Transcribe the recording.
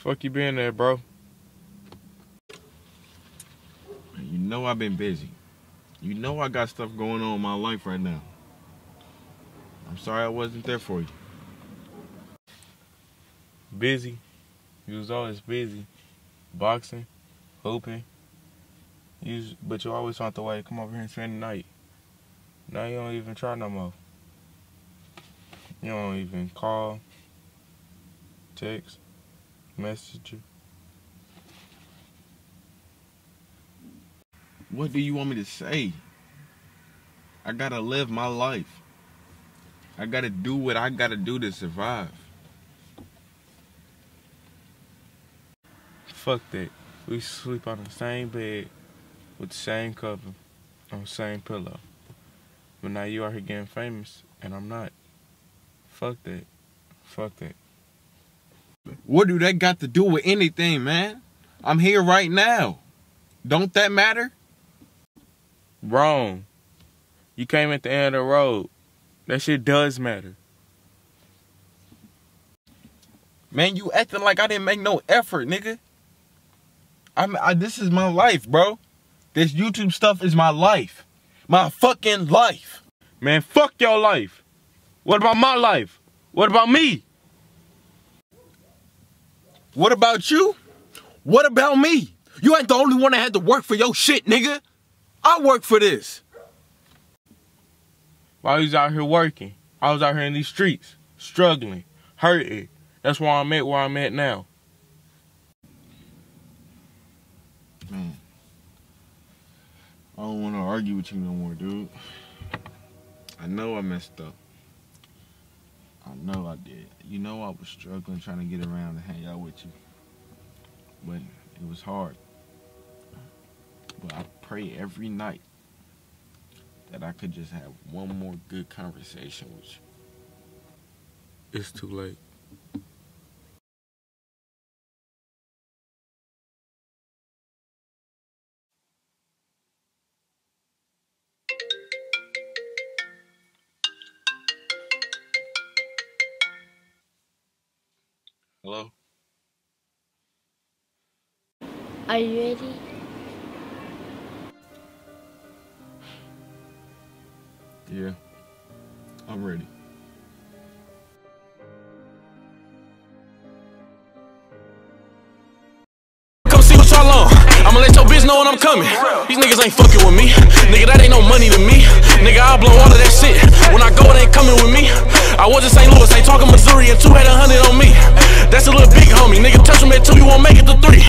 Fuck you been there, bro? You know I've been busy. You know I got stuff going on in my life right now. I'm sorry I wasn't there for you. Busy. You was always busy. Boxing, hooping. You was, but you always found the way to come over here and spend the night. Now you don't even try no more. You don't even call, text, message you. What do you want me to say? I gotta live my life. I gotta do what I gotta do to survive. Fuck that. We sleep on the same bed with the same cover on the same pillow. But now you are here getting famous and I'm not. Fuck that. Fuck that. What do that got to do with anything, man? I'm here right now. Don't that matter? Wrong. You came at the end of the road. That shit does matter. Man, you acting like I didn't make no effort, nigga. I'm, I, this is my life, bro. This YouTube stuff is my life. My fucking life. Man, fuck your life. What about my life? What about me? What about you? What about me? You ain't the only one that had to work for your shit, nigga. I work for this. While I was out here working, I was out here in these streets, struggling, hurting. That's why I'm at where I'm at now. Man, I don't want to argue with you no more, dude. I know I messed up. I know I did. You know I was struggling trying to get around to hang out with you. But it was hard. But I pray every night that I could just have one more good conversation with you. It's too late. Hello? Are you ready? Yeah. I'm ready. Come see what y'all on. I'ma let your bitch know when I'm coming. These niggas ain't fucking with me. Nigga, that ain't no money to me. Nigga, I'll blow all of that shit. When I go, it ain't coming with me. I was in That's a little big homie. Nigga, touch him at two, you won't make it to three.